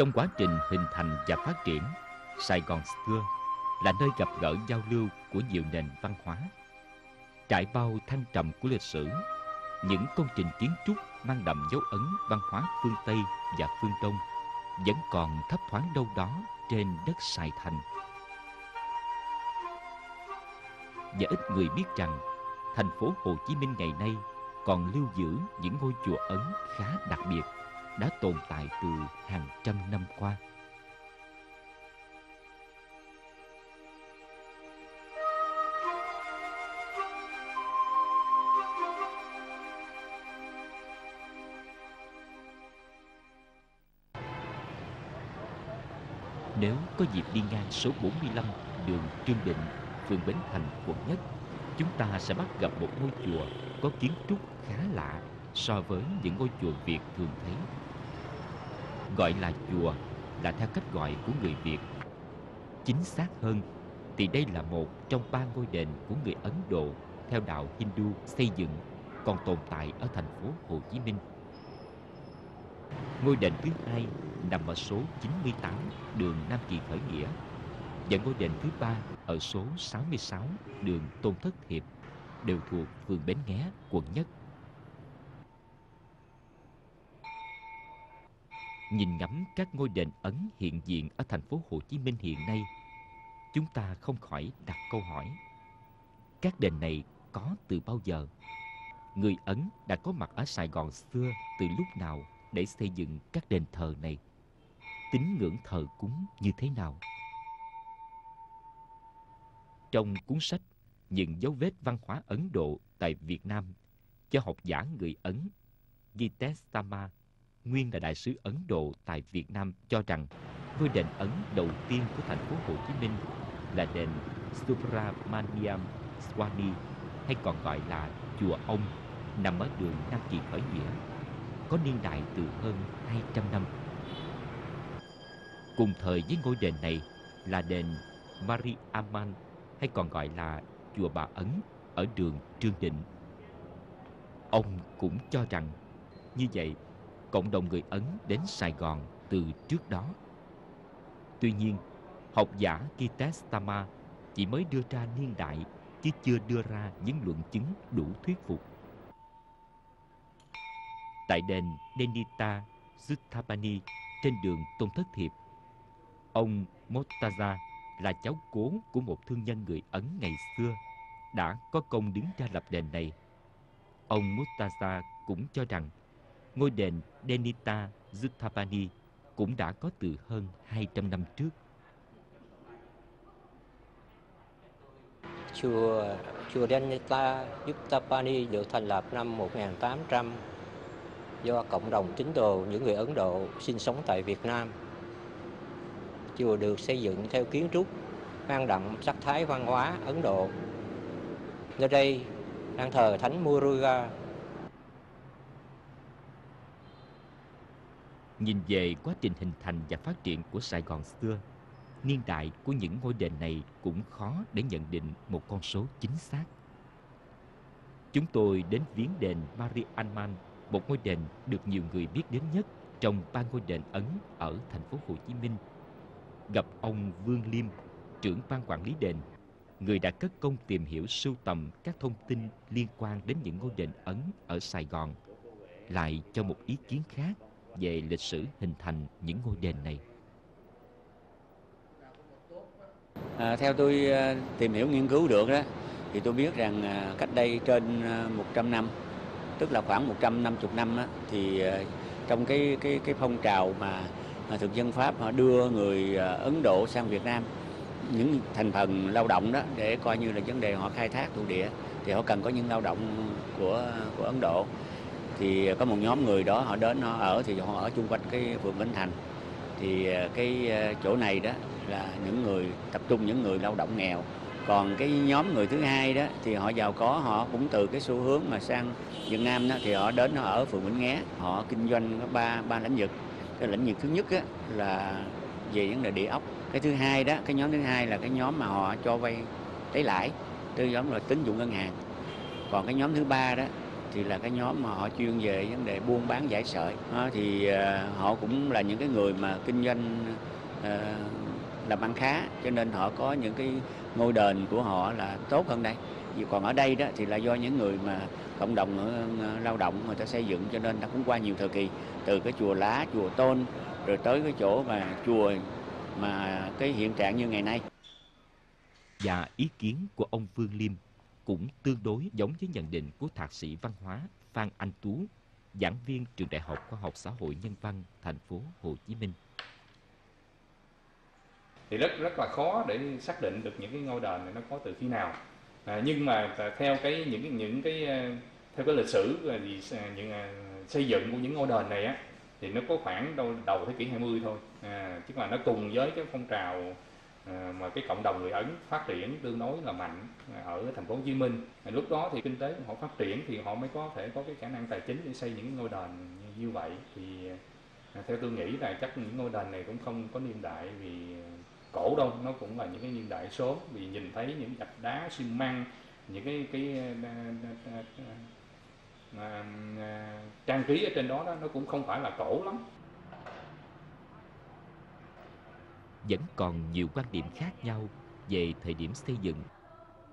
Trong quá trình hình thành và phát triển, Sài Gòn xưa là nơi gặp gỡ giao lưu của nhiều nền văn hóa. Trải bao thăng trầm của lịch sử, những công trình kiến trúc mang đậm dấu ấn văn hóa phương Tây và phương Đông vẫn còn thấp thoáng đâu đó trên đất Sài Thành. Và ít người biết rằng thành phố Hồ Chí Minh ngày nay còn lưu giữ những ngôi chùa Ấn khá đặc biệt đã tồn tại từ hàng trăm năm qua. Nếu có dịp đi ngang số 45 đường Trương Định, phường Bến Thành, quận Nhất, chúng ta sẽ bắt gặp một ngôi chùa có kiến trúc khá lạ so với những ngôi chùa Việt thường thấy. Gọi là chùa là theo cách gọi của người Việt. Chính xác hơn thì đây là một trong ba ngôi đền của người Ấn Độ theo đạo Hindu xây dựng còn tồn tại ở thành phố Hồ Chí Minh. Ngôi đền thứ hai nằm ở số 98 đường Nam Kỳ Khởi Nghĩa và ngôi đền thứ ba ở số 66 đường Tôn Thất Hiệp đều thuộc phường Bến Nghé, quận Nhất. Nhìn ngắm các ngôi đền ấn hiện diện ở thành phố Hồ Chí Minh hiện nay, chúng ta không khỏi đặt câu hỏi. Các đền này có từ bao giờ? Người Ấn đã có mặt ở Sài Gòn xưa từ lúc nào để xây dựng các đền thờ này? Tín ngưỡng thờ cúng như thế nào? Trong cuốn sách Những dấu vết văn hóa Ấn Độ tại Việt Nam cho học giả người Ấn Gitesh Sama, nguyên là đại sứ Ấn Độ tại Việt Nam cho rằng ngôi đền Ấn đầu tiên của thành phố Hồ Chí Minh là đền Subramaniam Swami, hay còn gọi là chùa ông, nằm ở đường Nam Kỳ Khởi Nghĩa, có niên đại từ hơn 200 năm. Cùng thời với ngôi đền này là đền Mariamman hay còn gọi là chùa Bà Ấn, ở đường Trương Định. Ông cũng cho rằng như vậy cộng đồng người Ấn đến Sài Gòn từ trước đó. Tuy nhiên, học giả Kitestama chỉ mới đưa ra niên đại chứ chưa đưa ra những luận chứng đủ thuyết phục. Tại đền Denita Sutthapani trên đường Tôn Thất Thiệp, ông Motaza là cháu cố của một thương nhân người Ấn ngày xưa đã có công đứng ra lập đền này. Ông Mutaza cũng cho rằng ngôi đền Denita Zuthapani cũng đã có từ hơn 200 năm trước. Chùa chùa Denita Zuthapani được thành lập năm 1800 do cộng đồng tín đồ, những người Ấn Độ sinh sống tại Việt Nam chùa được xây dựng theo kiến trúc mang đậm sắc thái văn hóa Ấn Độ. Nơi đây, đang thờ Thánh Muruga. Nhìn về quá trình hình thành và phát triển của Sài Gòn xưa, niên đại của những ngôi đền này cũng khó để nhận định một con số chính xác. Chúng tôi đến viếng đền Mariamman, một ngôi đền được nhiều người biết đến nhất trong ba ngôi đền Ấn ở thành phố Hồ Chí Minh. Gặp ông Vương Liêm, trưởng ban quản lý đền, người đã cất công tìm hiểu sưu tầm các thông tin liên quan đến những ngôi đền Ấn ở Sài Gòn, lại cho một ý kiến khác về lịch sử hình thành những ngôi đền này. À, theo tôi à, tìm hiểu nghiên cứu được đó, thì tôi biết rằng à, cách đây trên à, 100 năm, tức là khoảng 150 năm đó, thì trong cái cái cái phong trào mà thực dân Pháp họ đưa người Ấn Độ sang Việt Nam những thành phần lao động đó để coi như là vấn đề họ khai thác thổ địa thì họ cần có những lao động của của Ấn Độ thì có một nhóm người đó họ đến họ ở thì họ ở chung quanh cái phường Bến Thành. Thì ờ, cái ờ, chỗ này đó là những người tập trung những người lao động nghèo. Còn cái nhóm người thứ hai đó thì họ giàu có họ cũng từ cái xu hướng mà sang Việt Nam đó thì họ đến họ ở phường Bến Nghé họ kinh doanh ba ba lĩnh vực. Cái lĩnh vực thứ nhất á, là về vấn đề địa ốc. Cái thứ hai đó cái nhóm thứ hai là cái nhóm mà họ cho vay lấy lãi từ nhóm là tín dụng ngân hàng. Còn cái nhóm thứ ba đó thì là cái nhóm mà họ chuyên về vấn đề buôn bán giải sợi. À, thì à, họ cũng là những cái người mà kinh doanh à, làm ăn khá cho nên họ có những cái ngôi đền của họ là tốt hơn đây. Vì còn ở đây đó thì là do những người mà cộng đồng ờ, lao động người ta xây dựng cho nên ta cũng qua nhiều thời kỳ từ cái chùa lá chùa tôn rồi tới cái chỗ mà chùa mà cái hiện trạng như ngày nay. Và ý kiến của ông Vương Liêm cũng tương đối giống với nhận định của thạc sĩ văn hóa Phan Anh Tú, giảng viên trường Đại học Khoa học Xã hội Nhân văn, thành phố Hồ Chí Minh. Thì rất rất là khó để xác định được những cái ngôi đền này nó có từ khi nào. À, nhưng mà theo cái những những cái à, theo cái lịch sử à, gì à, những xây dựng của những ngôi đền này á thì nó có khoảng đầu, đầu thế kỷ 20 thôi. À, chứ là nó cùng với cái phong trào Ờ, mà cái cộng đồng người Ấn phát triển tương đối là mạnh ờ, ở thành phố Hồ Chí Minh. Lúc đó thì kinh tế của họ phát triển thì họ mới có thể có cái khả năng tài chính để xây những ngôi đền như vậy. Thì ờ, theo tôi nghĩ là chắc những ngôi đền này cũng không có niên đại vì cổ đâu, nó cũng là những cái niên đại sớm vì nhìn thấy những gạch đá xi măng, những cái cái à, trang trí ở trên đó, đó nó cũng không phải là cổ lắm vẫn còn nhiều quan điểm khác nhau về thời điểm xây dựng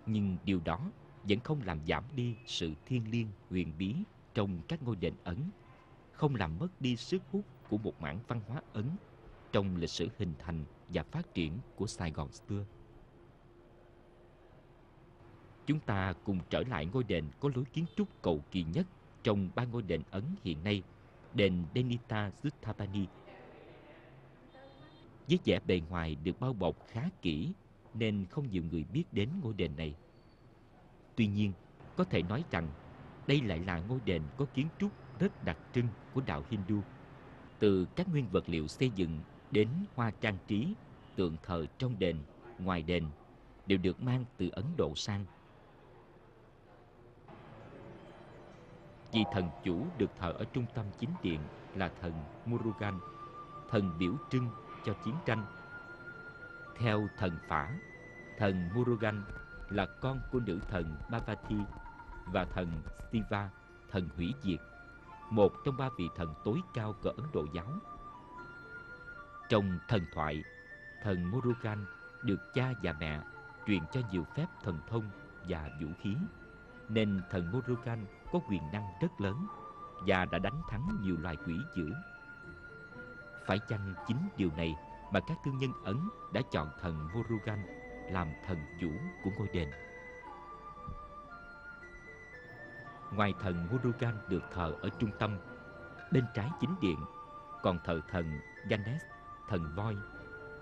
nhưng điều đó vẫn không làm giảm đi sự thiêng liêng, huyền bí trong các ngôi đền ấn, không làm mất đi sức hút của một mảng văn hóa ấn trong lịch sử hình thành và phát triển của sài gòn xưa chúng ta cùng trở lại ngôi đền có lối kiến trúc cầu kỳ nhất trong ba ngôi đền ấn hiện nay, đền denita Sutthapani với vẻ bề ngoài được bao bọc khá kỹ nên không nhiều người biết đến ngôi đền này. Tuy nhiên, có thể nói rằng đây lại là ngôi đền có kiến trúc rất đặc trưng của đạo Hindu. Từ các nguyên vật liệu xây dựng đến hoa trang trí, tượng thờ trong đền, ngoài đền đều được mang từ Ấn Độ sang. Vị thần chủ được thờ ở trung tâm chính điện là thần Murugan, thần biểu trưng cho chiến tranh. Theo thần Phả, thần Murugan là con của nữ thần Bhavati và thần Siva, thần hủy diệt, một trong ba vị thần tối cao của Ấn Độ giáo. Trong thần thoại, thần Murugan được cha và mẹ truyền cho nhiều phép thần thông và vũ khí, nên thần Murugan có quyền năng rất lớn và đã đánh thắng nhiều loài quỷ dữ phải chăng chính điều này mà các thương nhân Ấn đã chọn thần Murugan làm thần chủ của ngôi đền? Ngoài thần Murugan được thờ ở trung tâm, bên trái chính điện còn thờ thần Ganesh, thần voi,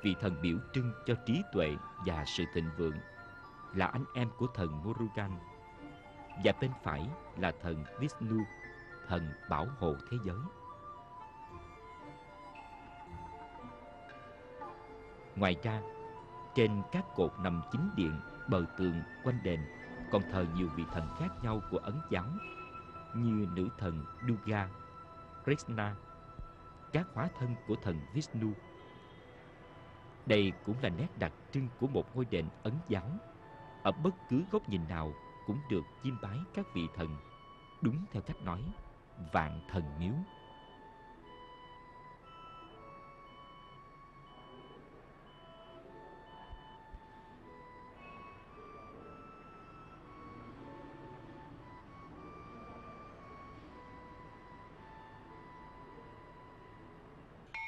vị thần biểu trưng cho trí tuệ và sự thịnh vượng, là anh em của thần Murugan. Và bên phải là thần Vishnu, thần bảo hộ thế giới. Ngoài ra, trên các cột nằm chính điện, bờ tường, quanh đền còn thờ nhiều vị thần khác nhau của Ấn giáo như nữ thần Durga, Krishna, các hóa thân của thần Vishnu. Đây cũng là nét đặc trưng của một ngôi đền Ấn giáo. Ở bất cứ góc nhìn nào cũng được chiêm bái các vị thần, đúng theo cách nói, vạn thần miếu.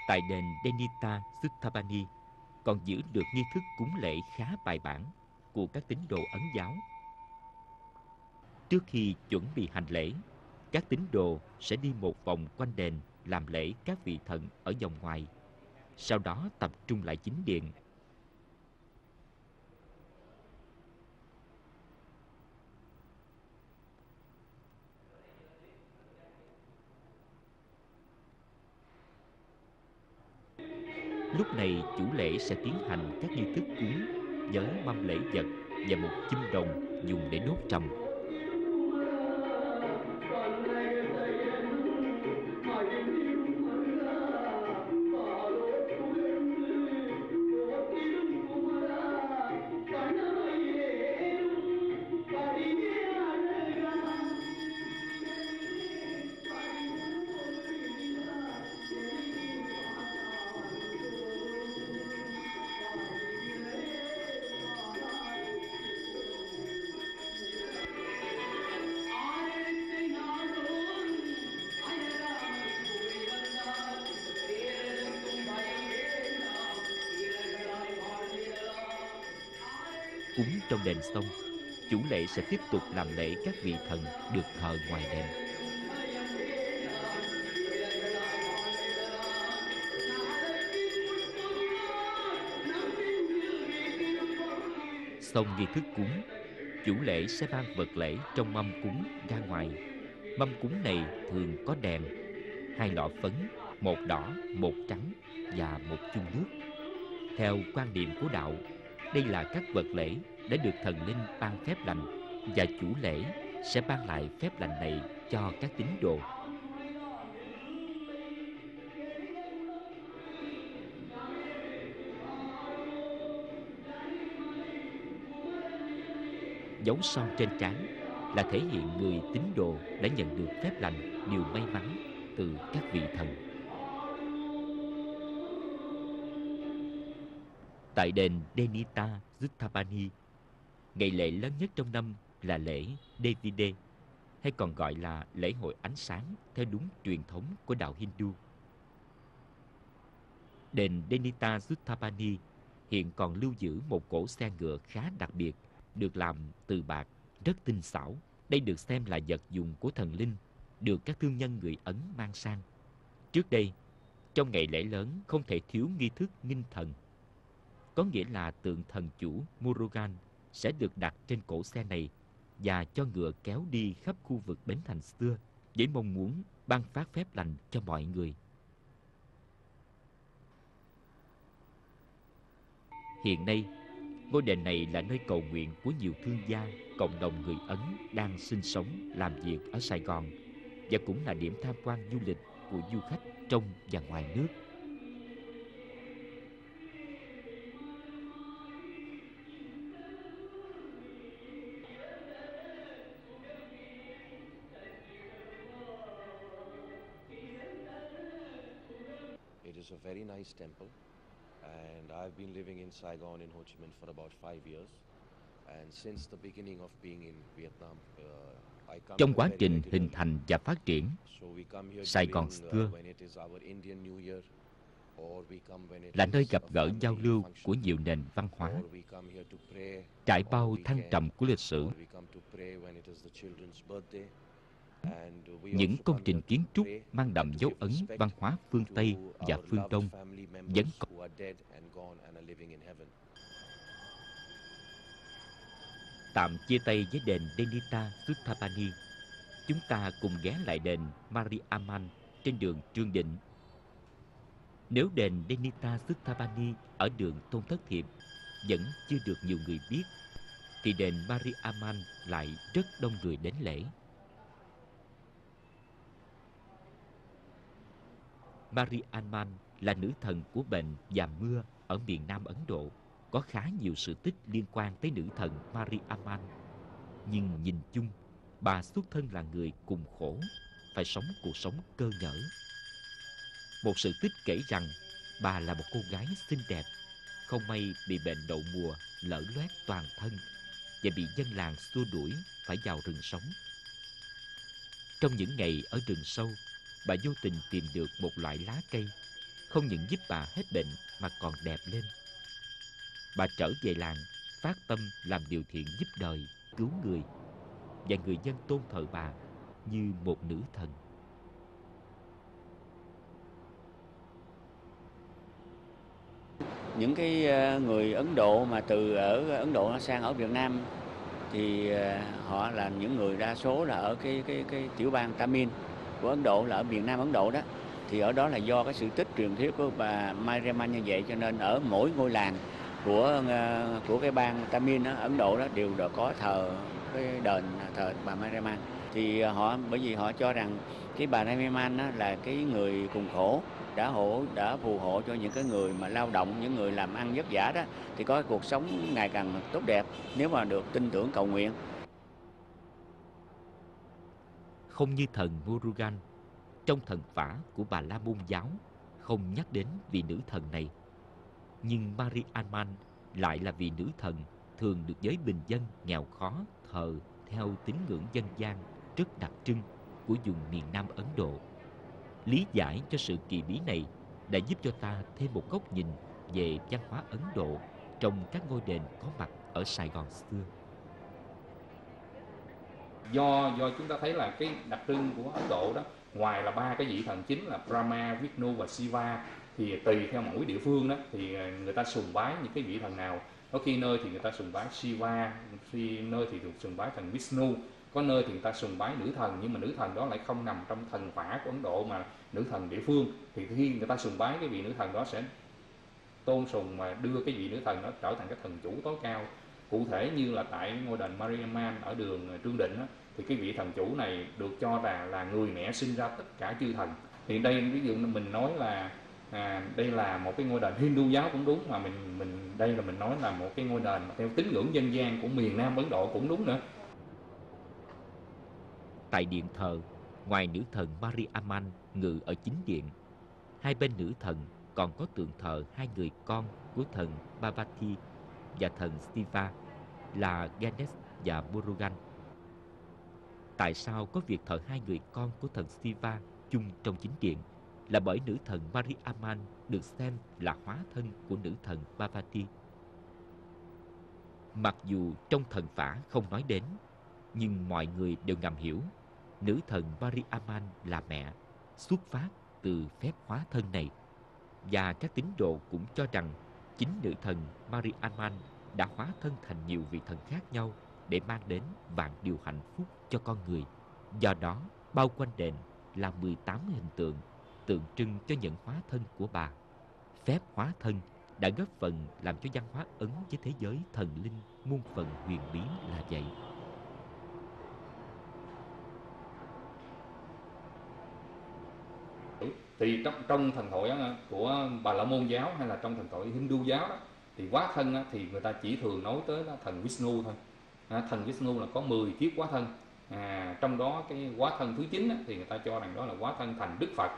Tại đền Denita Suttabani còn giữ được nghi thức cúng lễ khá bài bản của các tín đồ Ấn giáo. Trước khi chuẩn bị hành lễ, các tín đồ sẽ đi một vòng quanh đền làm lễ các vị thần ở vòng ngoài. Sau đó tập trung lại chính điện Lúc này chủ lễ sẽ tiến hành các nghi thức cúng với mâm lễ vật và một chum đồng dùng để đốt trầm. Đền xong, chủ lễ sẽ tiếp tục làm lễ các vị thần được thờ ngoài đền. Xong nghi thức cúng, chủ lễ sẽ mang vật lễ trong mâm cúng ra ngoài. Mâm cúng này thường có đèn, hai lọ phấn, một đỏ, một trắng và một chung nước. Theo quan niệm của đạo, đây là các vật lễ đã được thần linh ban phép lành và chủ lễ sẽ ban lại phép lành này cho các tín đồ. Dấu son trên trán là thể hiện người tín đồ đã nhận được phép lành, điều may mắn từ các vị thần. Tại đền Denita Zuttapani, ngày lễ lớn nhất trong năm là lễ Devide, hay còn gọi là lễ hội ánh sáng theo đúng truyền thống của đạo Hindu. Đền Denita Zuttapani hiện còn lưu giữ một cổ xe ngựa khá đặc biệt, được làm từ bạc, rất tinh xảo. Đây được xem là vật dụng của thần linh, được các thương nhân người Ấn mang sang. Trước đây, trong ngày lễ lớn không thể thiếu nghi thức nghinh thần có nghĩa là tượng thần chủ Murugan sẽ được đặt trên cổ xe này và cho ngựa kéo đi khắp khu vực bến thành xưa với mong muốn ban phát phép lành cho mọi người. Hiện nay, ngôi đền này là nơi cầu nguyện của nhiều thương gia, cộng đồng người Ấn đang sinh sống, làm việc ở Sài Gòn và cũng là điểm tham quan du lịch của du khách trong và ngoài nước. Nice temple and I've been living in Saigon in Ho Chi Minh for about five years. And since the beginning of being in Vietnam I come Trong quá trình hình thành và phát triển, Sài Gòn xưa là nơi gặp gỡ giao lưu của nhiều nền văn hóa, trải bao thăng trầm của lịch sử. Những công trình kiến trúc mang đậm dấu ấn văn hóa phương Tây và phương Đông vẫn còn tạm chia tay với đền Denita Suttapani. Chúng ta cùng ghé lại đền Mariaman trên đường Trương Định. Nếu đền Denita Suttapani ở đường Tôn Thất Thiệp vẫn chưa được nhiều người biết, thì đền Mariaman lại rất đông người đến lễ. Mariaman là nữ thần của bệnh và mưa ở miền Nam Ấn Độ. Có khá nhiều sự tích liên quan tới nữ thần Mariaman. Nhưng nhìn chung, bà xuất thân là người cùng khổ, phải sống cuộc sống cơ nhở. Một sự tích kể rằng bà là một cô gái xinh đẹp, không may bị bệnh đậu mùa, lở loét toàn thân và bị dân làng xua đuổi phải vào rừng sống. Trong những ngày ở rừng sâu, bà vô tình tìm được một loại lá cây, không những giúp bà hết bệnh mà còn đẹp lên. Bà trở về làng, phát tâm làm điều thiện giúp đời, cứu người, và người dân tôn thờ bà như một nữ thần. những cái ờ, người Ấn Độ mà từ ở Ấn Độ sang ở Việt Nam thì ờ, họ là những người đa số là ở cái cái cái tiểu bang Tamil của Ấn Độ là ở miền Nam Ấn Độ đó thì ở đó là do cái sự tích truyền thuyết của bà Mariamman như vậy cho nên ở mỗi ngôi làng của ờ, của cái bang Tamil đó, Ấn Độ đó đều đã có thờ cái đền thờ bà Mariamman thì ờ, họ bởi vì họ cho rằng cái bà Mariamman đó là cái người cùng khổ đã hộ đã phù hộ cho những cái người mà lao động những người làm ăn vất vả đó thì có cuộc sống ngày càng tốt đẹp. Nếu mà được tin tưởng cầu nguyện không như thần Murugan, trong thần phả của Bà La Môn giáo không nhắc đến vị nữ thần này. Nhưng Mariaman lại là vị nữ thần thường được giới bình dân nghèo khó thờ theo tín ngưỡng dân gian rất đặc trưng của vùng miền Nam Ấn Độ. Lý giải cho sự kỳ bí này đã giúp cho ta thêm một góc nhìn về văn hóa Ấn Độ trong các ngôi đền có mặt ở Sài Gòn xưa. Do do chúng ta thấy là cái đặc trưng của Ấn Độ đó, ngoài là ba cái vị thần chính là Brahma, Vishnu và Shiva thì tùy theo mỗi địa phương đó thì ờ, người ta sùng bái những cái vị thần nào. Có khi nơi thì người ta sùng bái Shiva, khi nơi thì được sùng bái thần Vishnu, có nơi thì người ta sùng bái nữ thần nhưng mà nữ thần đó lại không nằm trong thần phả của Ấn Độ mà nữ thần địa phương. Thì khi người ta sùng bái cái vị nữ thần đó sẽ tôn sùng mà đưa cái vị nữ thần đó trở thành cái thần chủ tối cao cụ thể như là tại ngôi đền Mariamman ở đường Trương Định đó, thì cái vị thần chủ này được cho là là người mẹ sinh ra tất cả chư thần. Thì đây ví dụ mình nói là à, đây là một cái ngôi đền Hindu giáo cũng đúng mà mình mình đây là mình nói là một cái ngôi đền theo tín ngưỡng dân gian của miền Nam Ấn Độ cũng đúng nữa. Tại điện thờ, ngoài nữ thần Mariamman ngự ở chính điện, hai bên nữ thần còn có tượng thờ hai người con của thần Parvati và thần Stiva là Ganesh và Murugan. Tại sao có việc thờ hai người con của thần Stiva chung trong chính điện là bởi nữ thần Mariamman được xem là hóa thân của nữ thần Parvati. Mặc dù trong thần phả không nói đến, nhưng mọi người đều ngầm hiểu nữ thần Mariamman là mẹ, xuất phát từ phép hóa thân này. Và các tín đồ cũng cho rằng chính nữ thần Mariamman đã hóa thân thành nhiều vị thần khác nhau để mang đến vạn điều hạnh phúc cho con người. Do đó, bao quanh đền là 18 hình tượng tượng trưng cho những hóa thân của bà. Phép hóa thân đã góp phần làm cho văn hóa Ấn với thế giới thần linh muôn phần huyền bí là vậy. Thì trong trong thần thoại của bà la môn giáo hay là trong thần thoại hindu giáo đó thì quá thân thì người ta chỉ thường nói tới là thần vishnu thôi. À, thần vishnu là có 10 kiếp quá thân. À, trong đó cái quá thân thứ chín thì người ta cho rằng đó là quá thân thành đức phật.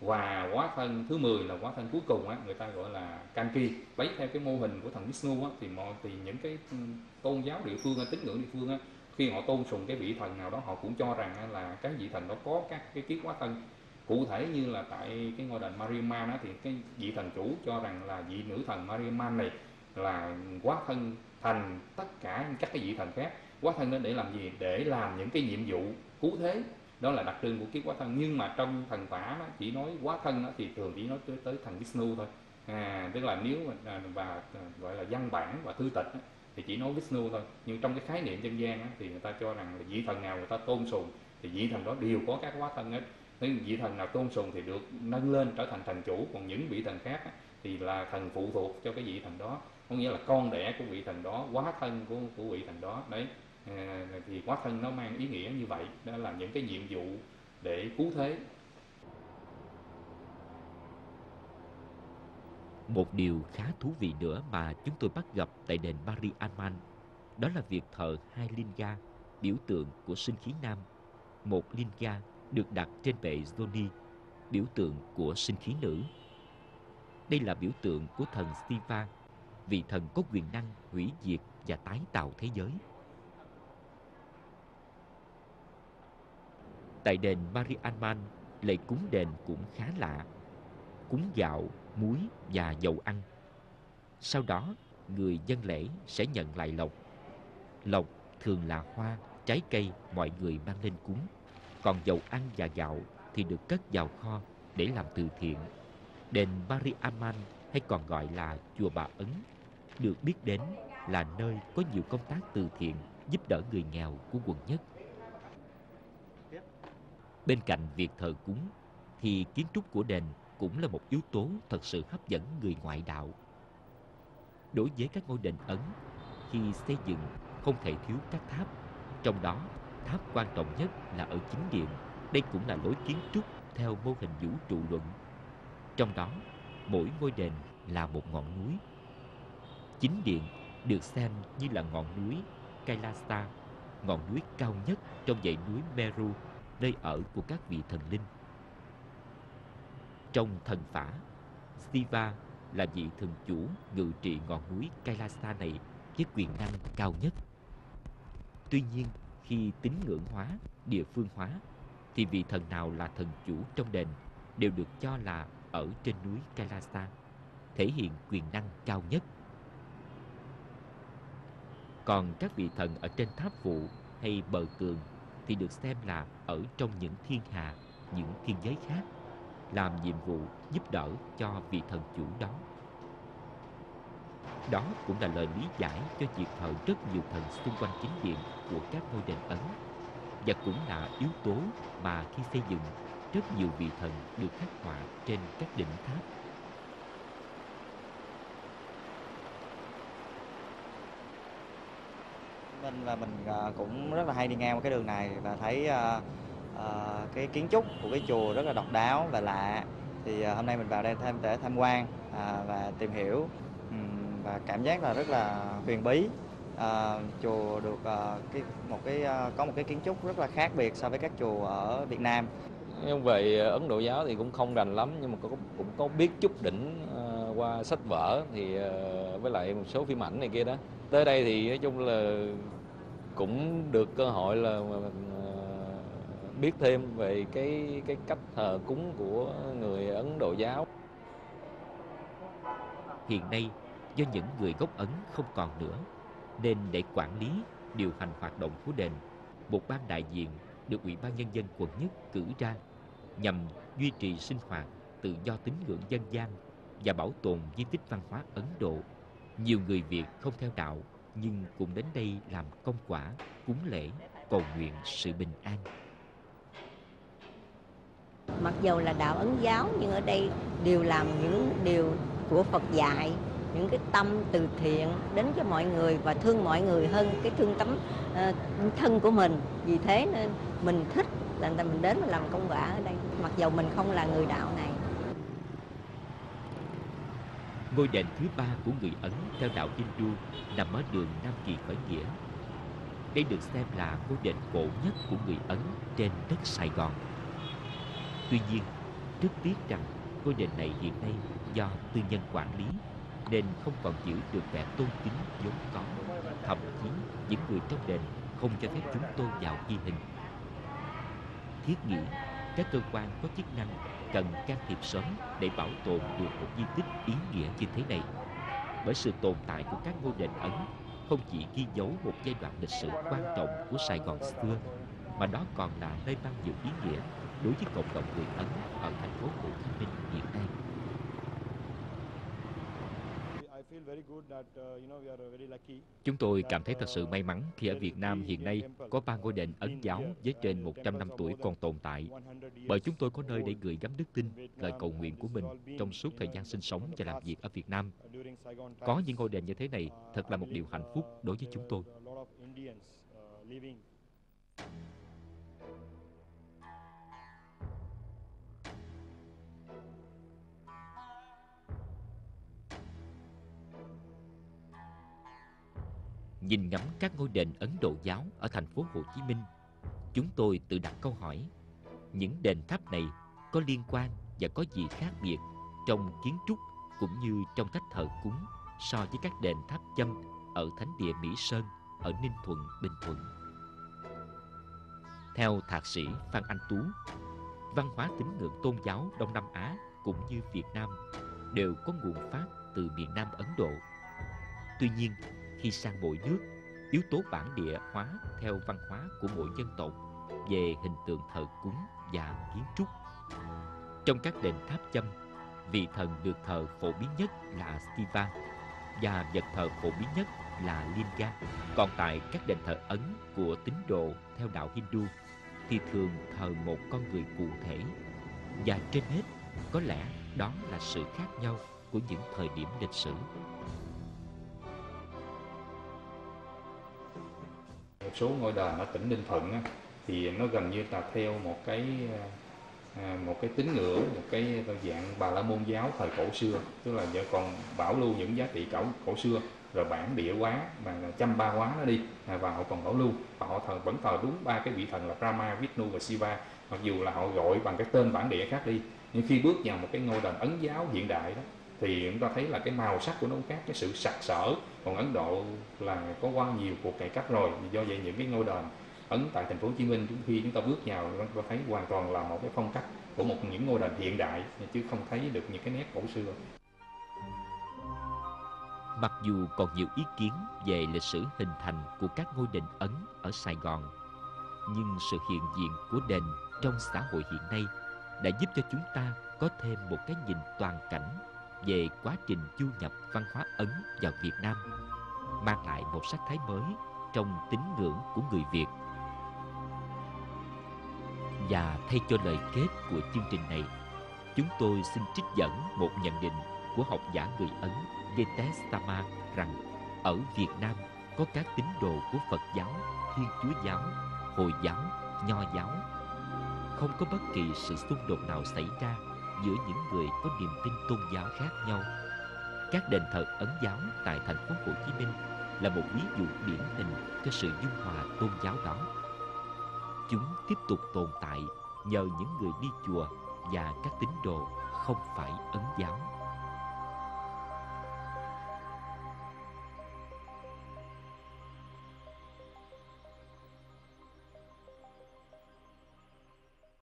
Và quá thân thứ 10 là quá thân cuối cùng á, người ta gọi là Kanki lấy theo cái mô hình của thần Vishnu á, thì mọi thì những cái ừ, tôn giáo địa phương tín ngưỡng địa phương á, khi họ tôn sùng cái vị thần nào đó họ cũng cho rằng là cái vị thần đó có các cái kiếp quá thân cụ thể như là tại cái ngôi đền Mariamman á, thì cái vị thần chủ cho rằng là vị nữ thần Mariamman này là quá thân thành tất cả các cái vị thần khác. Quá thân đến để làm gì? Để làm những cái nhiệm vụ cứu thế. Đó là đặc trưng của kiếp quá thân. Nhưng mà trong thần tả nó chỉ nói quá thân đó, thì thường chỉ nói tới, tới thần Vishnu thôi. À, tức là nếu mà à, và à, gọi là văn bản và thư tịch đó, thì chỉ nói Vishnu thôi. Nhưng trong cái khái niệm dân gian đó, thì người ta cho rằng là vị thần nào người ta tôn sùng thì vị thần đó đều có các quá thân hết nếu vị thần nào tôn sùng thì được nâng lên trở thành thần chủ. Còn những vị thần khác thì là thần phụ thuộc cho cái vị thần đó. Có nghĩa là con đẻ của vị thần đó quá thân của của vị thần đó. Đấy à, thì quá thân nó mang ý nghĩa như vậy. Đó là những cái nhiệm vụ để cứu thế. Một điều khá thú vị nữa mà chúng tôi bắt gặp tại đền Mari Amman đó là việc thờ hai linga, biểu tượng của sinh khí nam. Một linga được đặt trên bệ Zoni, biểu tượng của sinh khí nữ. Đây là biểu tượng của thần Siva, vị thần có quyền năng hủy diệt và tái tạo thế giới. Tại đền Mariamman, lễ cúng đền cũng khá lạ. Cúng gạo, muối và dầu ăn. Sau đó, người dân lễ sẽ nhận lại lộc. Lộc thường là hoa, trái cây mọi người mang lên cúng. Còn dầu ăn và gạo thì được cất vào kho để làm từ thiện. Đền Mariaman hay còn gọi là chùa Bà Ấn được biết đến là nơi có nhiều công tác từ thiện giúp đỡ người nghèo của quận nhất. Bên cạnh việc thờ cúng thì kiến trúc của đền cũng là một yếu tố thật sự hấp dẫn người ngoại đạo. Đối với các ngôi đền Ấn, khi xây dựng không thể thiếu các tháp, trong đó tháp quan trọng nhất là ở chính điện. Đây cũng là lối kiến trúc theo mô hình vũ trụ luận. Trong đó, mỗi ngôi đền là một ngọn núi. Chính điện được xem như là ngọn núi Kailasa, ngọn núi cao nhất trong dãy núi Meru, nơi ở của các vị thần linh. Trong thần phả, Siva là vị thần chủ ngự trị ngọn núi Kailasa này với quyền năng cao nhất. Tuy nhiên, khi tín ngưỡng hóa, địa phương hóa, thì vị thần nào là thần chủ trong đền đều được cho là ở trên núi Kailasa, thể hiện quyền năng cao nhất. Còn các vị thần ở trên tháp phụ hay bờ tường thì được xem là ở trong những thiên hà, những thiên giới khác, làm nhiệm vụ giúp đỡ cho vị thần chủ đó. Đó cũng là lời lý giải cho việc thờ rất nhiều thần xung quanh chính điện của các ngôi đền Ấn và cũng là yếu tố mà khi xây dựng rất nhiều vị thần được khắc họa trên các đỉnh tháp. Mình và mình à, cũng rất là hay đi ngang qua cái đường này và thấy uh, cái kiến trúc của cái chùa rất là độc đáo và lạ. Thì uh, hôm nay mình vào đây tham để tham quan uh, và tìm hiểu và cảm giác là rất là huyền bí. À, chùa được à, cái một cái à, có một cái kiến trúc rất là khác biệt so với các chùa ở Việt Nam. Nhưng về Ấn Độ giáo thì cũng không rành lắm nhưng mà cũng cũng có biết chút đỉnh ờ, qua sách vở thì ờ, với lại một số phim ảnh này kia đó. Tới đây thì nói chung là cũng được cơ hội là biết thêm về cái cái cách thờ cúng của người Ấn Độ giáo. Hiện nay, do những người gốc Ấn không còn nữa, nên để quản lý, điều hành hoạt động của đền, một ban đại diện được Ủy ban Nhân dân quận nhất cử ra nhằm duy trì sinh hoạt, tự do tín ngưỡng dân gian và bảo tồn di tích văn hóa Ấn Độ. Nhiều người Việt không theo đạo nhưng cũng đến đây làm công quả, cúng lễ, cầu nguyện sự bình an. mặc dù là đạo ấn giáo nhưng ở đây đều làm những điều của Phật dạy những cái tâm từ thiện đến cho mọi người và thương mọi người hơn cái thương tấm uh, thân của mình vì thế nên mình thích là mình đến làm công quả ở đây mặc dù mình không là người đạo này Ngôi đền thứ ba của người Ấn theo đạo Hindu nằm ở đường Nam Kỳ khởi nghĩa. Đây được xem là ngôi đền cổ nhất của người Ấn trên đất Sài Gòn. Tuy nhiên, rất tiếc rằng ngôi đền này hiện nay do tư nhân quản lý nên không còn giữ được vẻ tôn kính vốn có. Thậm chí những người trong đền không cho phép chúng tôi vào ghi hình. Thiết nghĩ các cơ quan có chức năng cần can thiệp sớm để bảo tồn được một di tích ý nghĩa như thế này. Bởi sự tồn tại của các ngôi đền Ấn không chỉ ghi dấu một giai đoạn lịch sử quan trọng của Sài Gòn xưa, mà đó còn là nơi mang nhiều ý nghĩa đối với cộng đồng người Ấn ở thành phố Hồ Chí Minh hiện nay. Chúng tôi cảm thấy thật sự may mắn khi ở Việt Nam hiện nay có ba ngôi đền Ấn giáo với trên 100 năm tuổi còn tồn tại. Bởi chúng tôi có nơi để gửi gắm đức tin, lời cầu nguyện của mình trong suốt thời gian sinh sống và làm việc ở Việt Nam. Có những ngôi đền như thế này thật là một điều hạnh phúc đối với chúng tôi. Nhìn ngắm các ngôi đền Ấn Độ giáo ở thành phố Hồ Chí Minh, chúng tôi tự đặt câu hỏi, những đền tháp này có liên quan và có gì khác biệt trong kiến trúc cũng như trong cách thờ cúng so với các đền tháp châm ở thánh địa Mỹ Sơn ở Ninh Thuận, Bình Thuận. Theo thạc sĩ Phan Anh Tú, văn hóa tín ngưỡng tôn giáo Đông Nam Á cũng như Việt Nam đều có nguồn phát từ miền Nam Ấn Độ. Tuy nhiên, khi sang mỗi nước, yếu tố bản địa hóa theo văn hóa của mỗi dân tộc về hình tượng thờ cúng và kiến trúc. Trong các đền tháp châm, vị thần được thờ phổ biến nhất là Siva và vật thờ phổ biến nhất là Linga. Còn tại các đền thờ Ấn của tín đồ theo đạo Hindu thì thường thờ một con người cụ thể. Và trên hết, có lẽ đó là sự khác nhau của những thời điểm lịch sử. Số ngôi đền ở tỉnh Ninh Thuận á, thì nó gần như là theo một cái à, một cái tín ngưỡng một cái dạng bà la môn giáo thời cổ xưa. Tức là vẫn còn bảo lưu những giá trị cổ cổ xưa rồi bản địa hóa mà chăm ba hóa nó đi à, và họ còn bảo lưu. Và họ thờ vẫn thờ đúng ba cái vị thần là Brahma, Vishnu và Shiva mặc dù là họ gọi bằng cái tên bản địa khác đi nhưng khi bước vào một cái ngôi đền ấn giáo hiện đại đó thì chúng ta thấy là cái màu sắc của nó khác cái sự sặc sỡ. Còn Ấn Độ là có qua nhiều cuộc cải cách rồi do vậy những cái ngôi đền ấn tại thành phố Hồ Chí Minh khi chúng ta bước vào chúng ta thấy hoàn toàn là một cái phong cách của một những ngôi đền hiện đại chứ không thấy được những cái nét cổ xưa. Mặc dù còn nhiều ý kiến về lịch sử hình thành của các ngôi đền Ấn ở Sài Gòn, nhưng sự hiện diện của đền trong xã hội hiện nay đã giúp cho chúng ta có thêm một cái nhìn toàn cảnh về quá trình du nhập văn hóa Ấn vào Việt Nam, mang lại một sắc thái mới trong tín ngưỡng của người Việt. Và thay cho lời kết của chương trình này, chúng tôi xin trích dẫn một nhận định của học giả người Ấn Getestama rằng ở Việt Nam có các tín đồ của Phật giáo, Thiên Chúa giáo, Hồi giáo, Nho giáo. Không có bất kỳ sự xung đột nào xảy ra giữa những người có niềm tin tôn giáo khác nhau. Các đền thờ Ấn giáo tại thành phố Hồ Chí Minh là một ví dụ điển hình cho sự dung hòa tôn giáo đó. Chúng tiếp tục tồn tại nhờ những người đi chùa và các tín đồ không phải Ấn giáo.